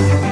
Bye.